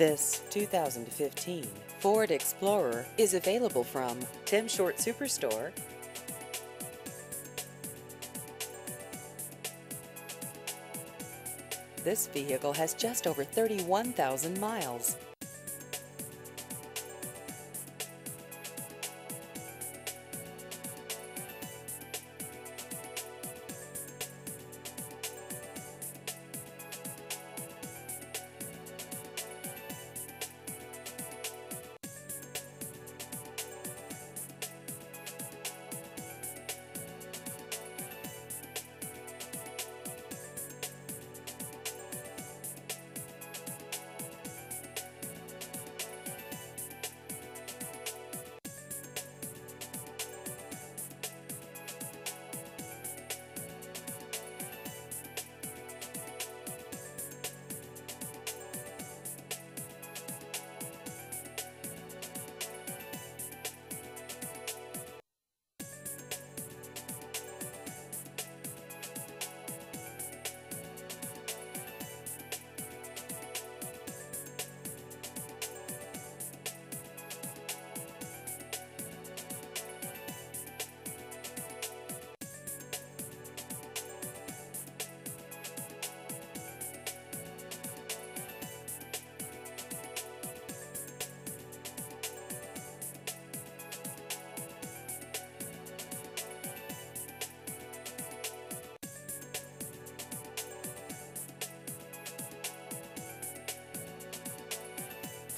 This 2015 Ford Explorer is available from Tim Short Superstore. This vehicle has just over 31,000 miles.